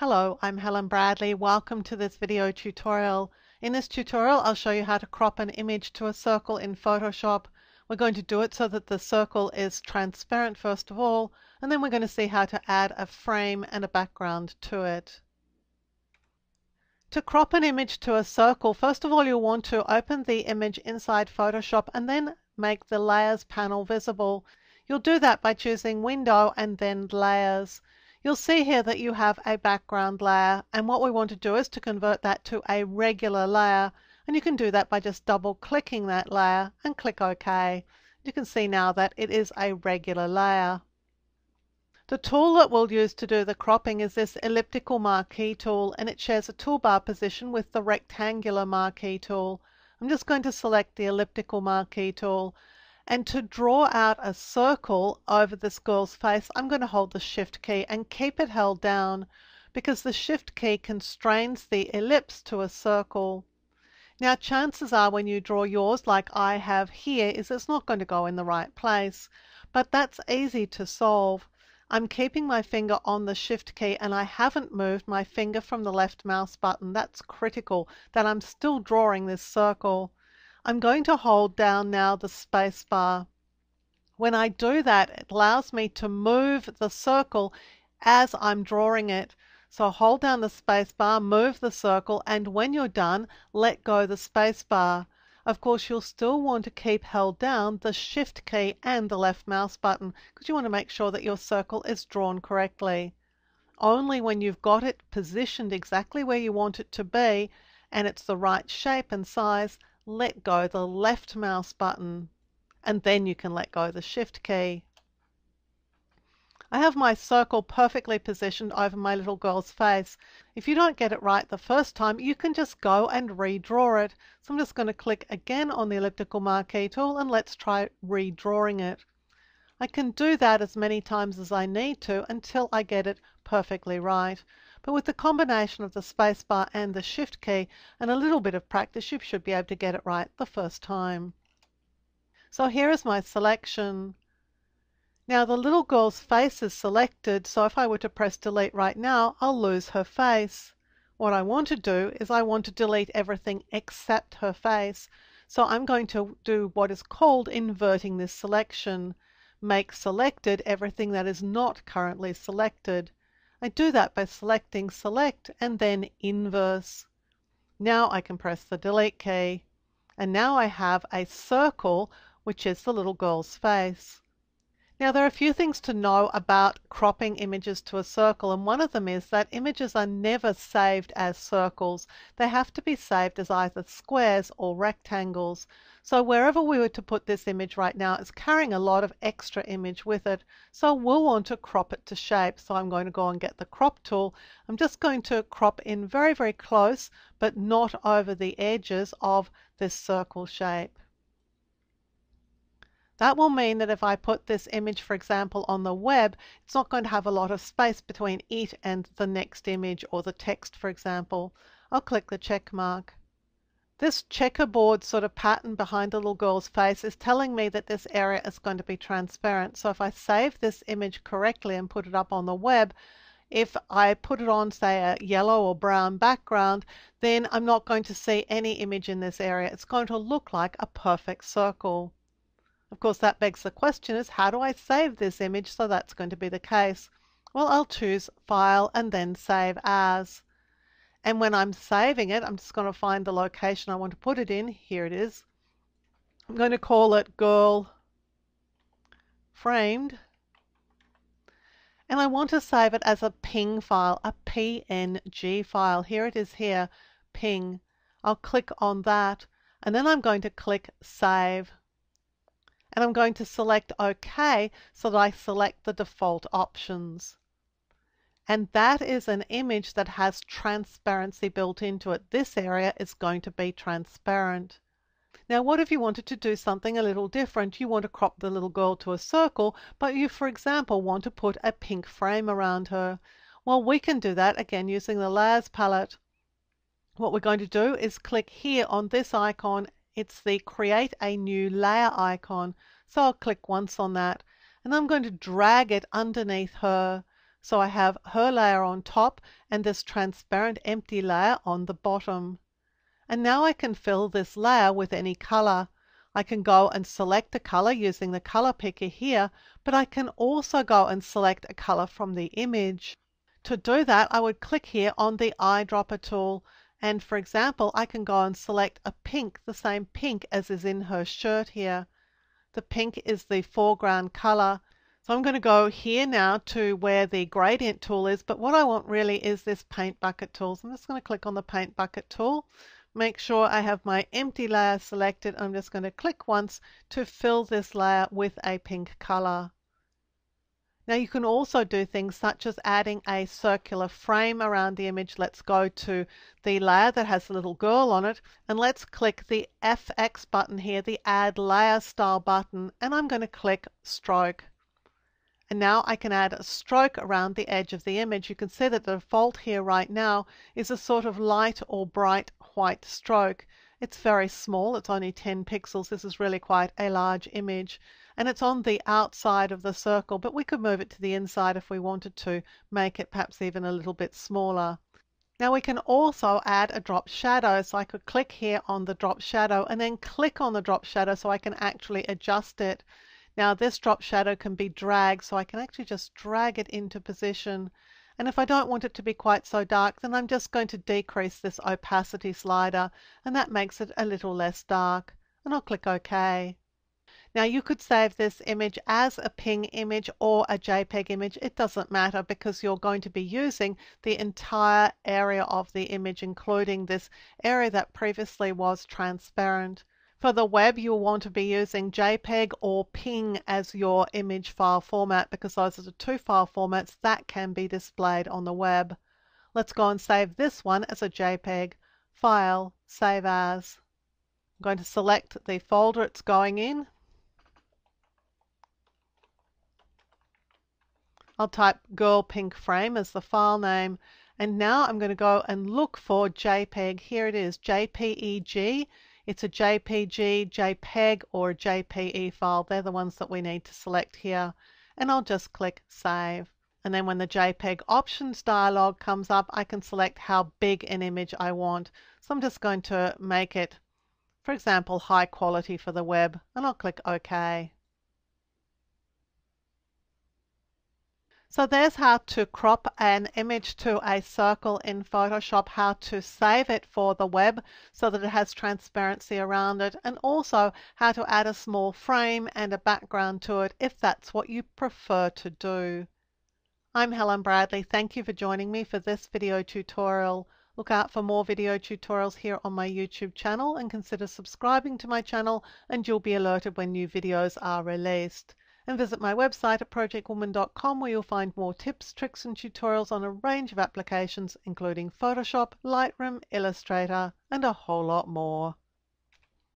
Hello, I'm Helen Bradley. Welcome to this video tutorial. In this tutorial, I'll show you how to crop an image to a circle in Photoshop. We're going to do it so that the circle is transparent first of all, and then we're going to see how to add a frame and a background to it. To crop an image to a circle, first of all, you'll want to open the image inside Photoshop and then make the Layers panel visible. You'll do that by choosing Window and then Layers. You'll see here that you have a background layer and what we want to do is to convert that to a regular layer and you can do that by just double clicking that layer and click OK. You can see now that it is a regular layer. The tool that we'll use to do the cropping is this elliptical marquee tool and it shares a toolbar position with the rectangular marquee tool. I'm just going to select the elliptical marquee tool and to draw out a circle over this girl's face, I'm going to hold the Shift key and keep it held down because the Shift key constrains the ellipse to a circle. Now, chances are when you draw yours like I have here is it's not going to go in the right place, but that's easy to solve. I'm keeping my finger on the Shift key and I haven't moved my finger from the left mouse button. That's critical that I'm still drawing this circle. I'm going to hold down now the space bar. When I do that, it allows me to move the circle as I'm drawing it. So hold down the space bar, move the circle, and when you're done, let go the space bar. Of course, you'll still want to keep held down the Shift key and the left mouse button because you want to make sure that your circle is drawn correctly. Only when you've got it positioned exactly where you want it to be and it's the right shape and size, let go the left mouse button and then you can let go the shift key. I have my circle perfectly positioned over my little girl's face. If you don't get it right the first time, you can just go and redraw it. So I'm just going to click again on the elliptical marquee tool and let's try redrawing it. I can do that as many times as I need to until I get it perfectly right. But with the combination of the spacebar and the shift key and a little bit of practice, you should be able to get it right the first time. So here is my selection. Now the little girl's face is selected, so if I were to press delete right now, I'll lose her face. What I want to do is I want to delete everything except her face. So I'm going to do what is called inverting this selection. Make selected everything that is not currently selected. I do that by selecting select and then inverse. Now I can press the delete key. And now I have a circle, which is the little girl's face. Now there are a few things to know about cropping images to a circle and one of them is that images are never saved as circles. They have to be saved as either squares or rectangles. So wherever we were to put this image right now, it's carrying a lot of extra image with it. So we'll want to crop it to shape. So I'm going to go and get the crop tool. I'm just going to crop in very, very close, but not over the edges of this circle shape. That will mean that if I put this image, for example, on the web, it's not going to have a lot of space between it and the next image or the text, for example. I'll click the check mark. This checkerboard sort of pattern behind the little girl's face is telling me that this area is going to be transparent. So if I save this image correctly and put it up on the web, if I put it on, say, a yellow or brown background, then I'm not going to see any image in this area. It's going to look like a perfect circle. Of course, that begs the question is how do I save this image? So that's going to be the case. Well, I'll choose File and then Save As. And when I'm saving it, I'm just going to find the location I want to put it in. Here it is. I'm going to call it Girl Framed. And I want to save it as a ping file, a PNG file. Here it is here, ping. I'll click on that and then I'm going to click Save and I'm going to select OK so that I select the default options. And that is an image that has transparency built into it. This area is going to be transparent. Now, what if you wanted to do something a little different? You want to crop the little girl to a circle, but you, for example, want to put a pink frame around her. Well, we can do that again using the Layers palette. What we're going to do is click here on this icon it's the create a new layer icon. So I'll click once on that and I'm going to drag it underneath her So I have her layer on top and this transparent empty layer on the bottom. And now I can fill this layer with any color. I can go and select a color using the color picker here, but I can also go and select a color from the image. To do that, I would click here on the eyedropper tool. And for example, I can go and select a pink, the same pink as is in her shirt here. The pink is the foreground color. So I'm going to go here now to where the gradient tool is, but what I want really is this paint bucket tool. So I'm just going to click on the paint bucket tool Make sure I have my empty layer selected. I'm just going to click once to fill this layer with a pink color. Now you can also do things such as adding a circular frame around the image. Let's go to the layer that has the little girl on it and let's click the FX button here, the add layer style button, and I'm going to click stroke. And now I can add a stroke around the edge of the image. You can see that the default here right now is a sort of light or bright white stroke. It's very small, it's only 10 pixels. This is really quite a large image. And it's on the outside of the circle, but we could move it to the inside if we wanted to make it perhaps even a little bit smaller. Now we can also add a drop shadow. So I could click here on the drop shadow and then click on the drop shadow so I can actually adjust it. Now this drop shadow can be dragged, so I can actually just drag it into position. And if I don't want it to be quite so dark, then I'm just going to decrease this opacity slider, and that makes it a little less dark. And I'll click OK. Now you could save this image as a PNG image or a JPEG image. It doesn't matter because you're going to be using the entire area of the image, including this area that previously was transparent. For the web, you'll want to be using JPEG or PNG as your image file format because those are the two file formats that can be displayed on the web. Let's go and save this one as a JPEG. File, Save As. I'm going to select the folder it's going in. I'll type girl pink frame as the file name and now I'm going to go and look for JPEG. Here it is, JPEG it's a JPG, JPEG, or JPE file. They're the ones that we need to select here. And I'll just click Save. And then when the JPEG options dialog comes up, I can select how big an image I want. So I'm just going to make it, for example, high quality for the web, and I'll click OK. So there's how to crop an image to a circle in Photoshop, how to save it for the web so that it has transparency around it, and also how to add a small frame and a background to it if that's what you prefer to do. I'm Helen Bradley. Thank you for joining me for this video tutorial. Look out for more video tutorials here on my YouTube channel and consider subscribing to my channel and you'll be alerted when new videos are released and visit my website at projectwoman.com where you'll find more tips, tricks and tutorials on a range of applications including Photoshop, Lightroom, Illustrator and a whole lot more.